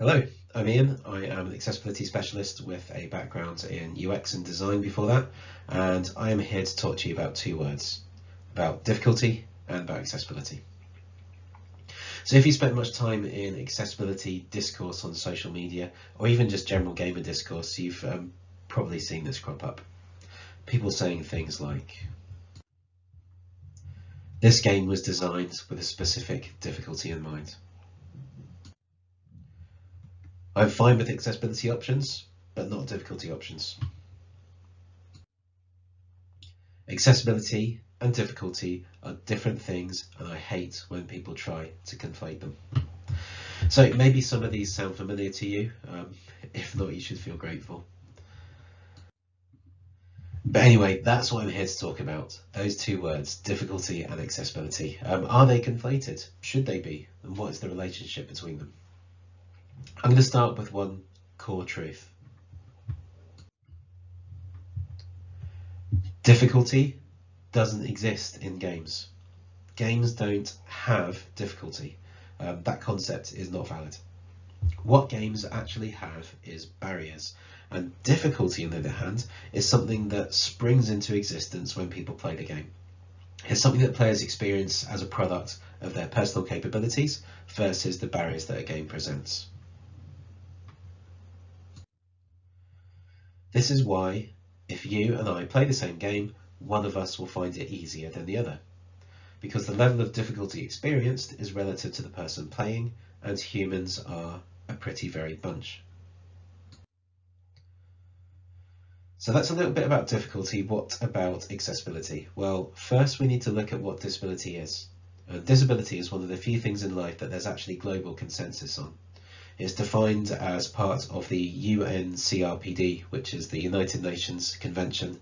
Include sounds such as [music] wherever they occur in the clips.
Hello, I'm Ian. I am an accessibility specialist with a background in UX and design before that, and I am here to talk to you about two words, about difficulty and about accessibility. So if you spent much time in accessibility discourse on social media, or even just general gamer discourse, you've um, probably seen this crop up. People saying things like, this game was designed with a specific difficulty in mind. I'm fine with accessibility options, but not difficulty options. Accessibility and difficulty are different things and I hate when people try to conflate them. So maybe some of these sound familiar to you, um, [laughs] if not you should feel grateful. But anyway, that's what I'm here to talk about, those two words, difficulty and accessibility. Um, are they conflated? Should they be? And what is the relationship between them? I'm going to start with one core truth. Difficulty doesn't exist in games. Games don't have difficulty. Um, that concept is not valid. What games actually have is barriers, and difficulty, on the other hand, is something that springs into existence when people play the game. It's something that players experience as a product of their personal capabilities versus the barriers that a game presents. This is why, if you and I play the same game, one of us will find it easier than the other. Because the level of difficulty experienced is relative to the person playing, and humans are a pretty varied bunch. So that's a little bit about difficulty. What about accessibility? Well, first we need to look at what disability is. Uh, disability is one of the few things in life that there's actually global consensus on is defined as part of the UNCRPD, which is the United Nations Convention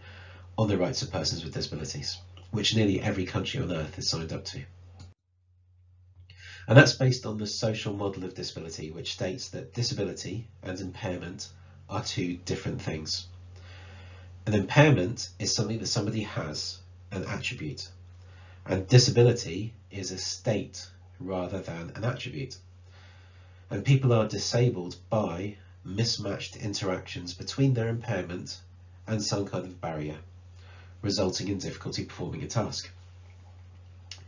on the Rights of Persons with Disabilities, which nearly every country on earth is signed up to. And that's based on the social model of disability, which states that disability and impairment are two different things. An impairment is something that somebody has, an attribute, and disability is a state rather than an attribute and people are disabled by mismatched interactions between their impairment and some kind of barrier, resulting in difficulty performing a task.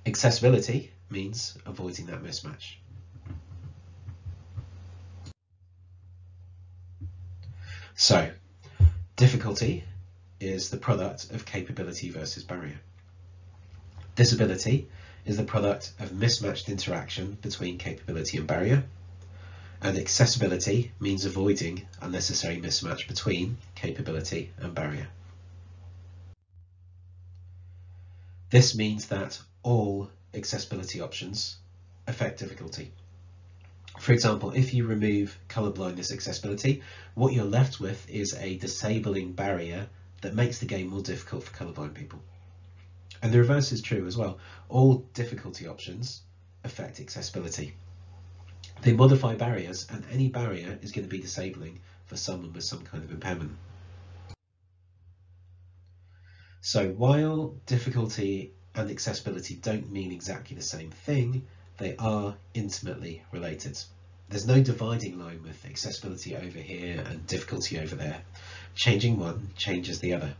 Accessibility means avoiding that mismatch. So, difficulty is the product of capability versus barrier. Disability is the product of mismatched interaction between capability and barrier, and accessibility means avoiding unnecessary mismatch between capability and barrier. This means that all accessibility options affect difficulty. For example, if you remove colour blindness accessibility, what you're left with is a disabling barrier that makes the game more difficult for colourblind people. And the reverse is true as well. All difficulty options affect accessibility. They modify barriers and any barrier is going to be disabling for someone with some kind of impairment. So while difficulty and accessibility don't mean exactly the same thing, they are intimately related. There's no dividing line with accessibility over here and difficulty over there. Changing one changes the other.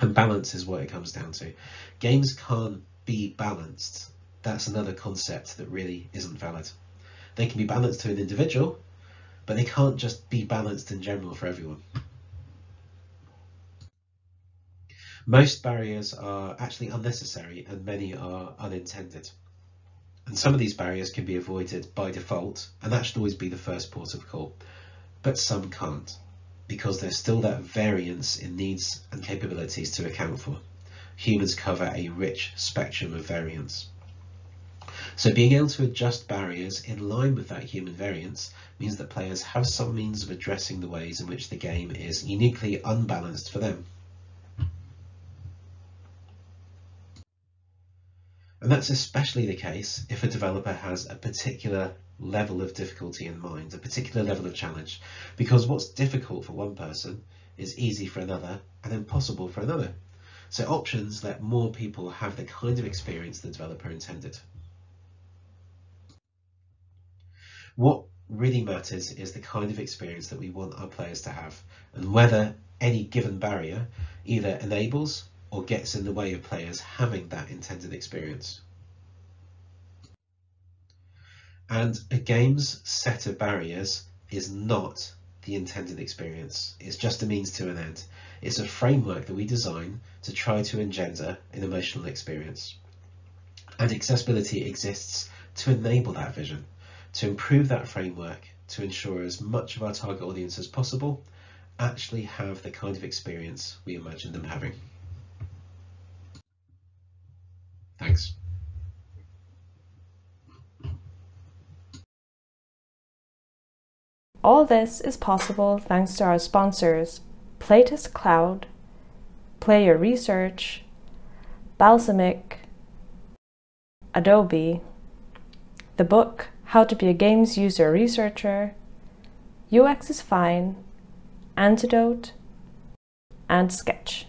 And balance is what it comes down to. Games can't be balanced. That's another concept that really isn't valid. They can be balanced to an individual, but they can't just be balanced in general for everyone. Most barriers are actually unnecessary and many are unintended. And some of these barriers can be avoided by default, and that should always be the first port of call. But some can't, because there's still that variance in needs and capabilities to account for. Humans cover a rich spectrum of variance. So being able to adjust barriers in line with that human variance means that players have some means of addressing the ways in which the game is uniquely unbalanced for them. And that's especially the case if a developer has a particular level of difficulty in mind, a particular level of challenge, because what's difficult for one person is easy for another and impossible for another. So options let more people have the kind of experience the developer intended. What really matters is the kind of experience that we want our players to have and whether any given barrier either enables or gets in the way of players having that intended experience. And a game's set of barriers is not the intended experience. It's just a means to an end. It's a framework that we design to try to engender an emotional experience. And accessibility exists to enable that vision, to improve that framework, to ensure as much of our target audience as possible actually have the kind of experience we imagine them having. Thanks. All this is possible thanks to our sponsors, Playtest Cloud, Player Research, Balsamiq, Adobe, the book How to be a Games User Researcher, UX is Fine, Antidote, and Sketch.